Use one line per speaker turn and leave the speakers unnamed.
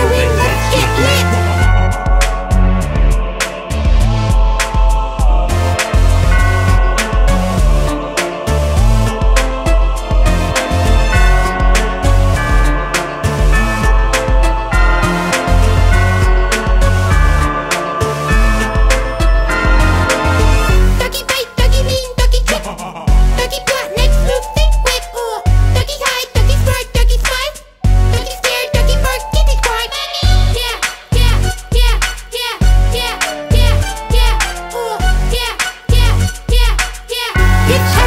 do we It's